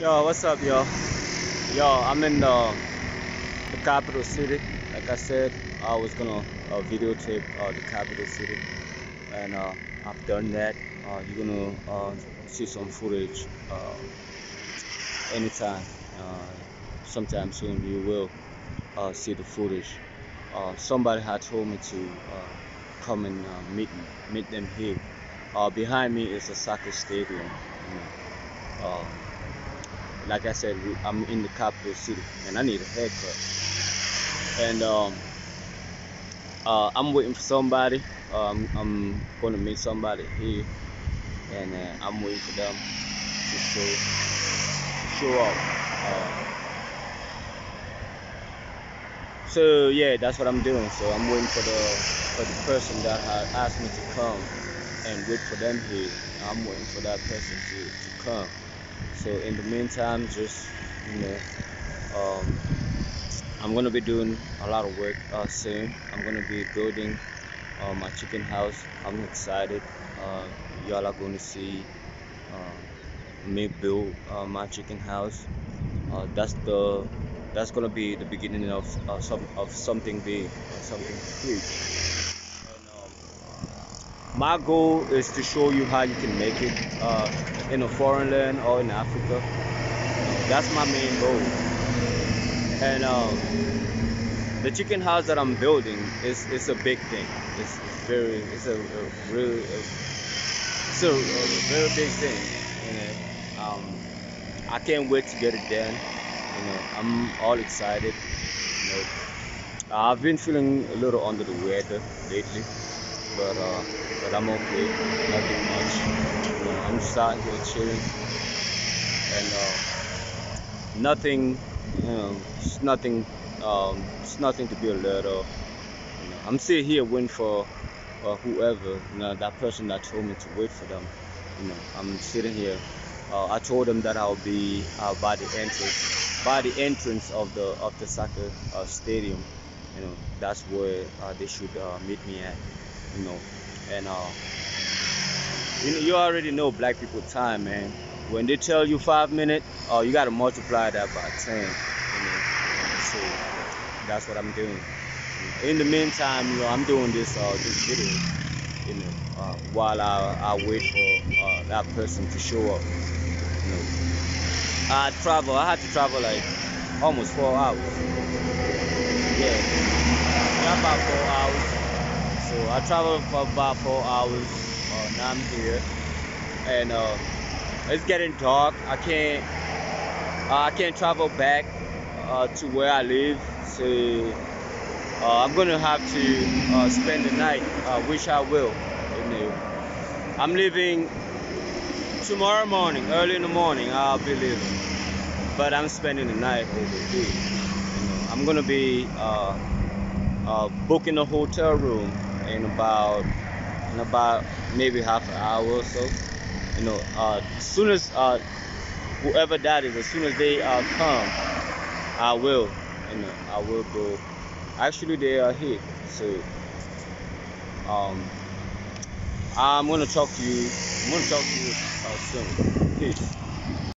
Yo, what's up, yo? Yo, I'm in the, the capital city. Like I said, I was gonna uh, videotape uh, the capital city, and uh, I've done that. Uh, you're gonna uh, see some footage uh, anytime. Uh, sometime soon, you will uh, see the footage. Uh, somebody had told me to uh, come and uh, meet me meet them here. Uh, behind me is a soccer stadium. You know. Like I said, I'm in the capital city and I need a haircut. And um, uh, I'm waiting for somebody. Um, I'm going to meet somebody here, and uh, I'm waiting for them to show show up. Uh, so yeah, that's what I'm doing. So I'm waiting for the for the person that asked me to come and wait for them here. I'm waiting for that person to, to come. So in the meantime, just you know, um, I'm gonna be doing a lot of work uh, soon. I'm gonna be building uh, my chicken house. I'm excited. Uh, y'all are gonna see uh, me build uh, my chicken house. Uh, that's the that's gonna be the beginning of some of something big, something huge. Um, my goal is to show you how you can make it uh, in a foreign land or in Africa. That's my main goal. And um, the chicken house that I'm building is is a big thing. It's, it's very it's a, a really a, it's a, a very big thing. Um, I can't wait to get it done. You know, I'm all excited. You know, I've been feeling a little under the weather lately, but uh, but I'm okay. Nothing much. You know, I'm just out here chilling and uh, nothing. You know, it's nothing. Um, it's nothing to be alert of. You know, I'm sitting here waiting for uh, whoever, you know, that person that told me to wait for them. You know, I'm sitting here. Uh, I told them that I'll be uh, by the entrance, by the entrance of the of the soccer uh, stadium. You know, that's where uh, they should uh, meet me at. You know, and uh, you know, you already know black people time, man. When they tell you five minutes, uh, you gotta multiply that by ten. You know, so that's what I'm doing. In the meantime, you know, I'm doing this uh, this video, you know, uh, while I, I wait for uh, that person to show up. You know, I travel. I had to travel like almost four hours. Yeah, yeah, about four hours. So I traveled for about four hours. Uh, now I'm here, and uh, it's getting dark. I can't. I can't travel back uh, to where I live. So uh, I'm gonna have to uh, spend the night, uh, which I will. I'm leaving tomorrow morning, early in the morning. I'll be leaving, but I'm spending the night over here. I'm gonna be uh, uh, booking a hotel room in about in about maybe half an hour or so. You know, uh, as soon as uh, whoever that is, as soon as they uh, come, I will. You know, I will go. Actually, they are here, so um, I'm gonna talk to you. I'm gonna talk to you uh, soon. Peace.